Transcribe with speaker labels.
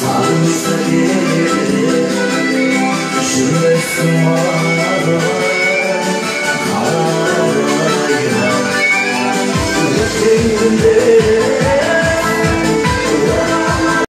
Speaker 1: Sağlımsa gelir Şüphesiz var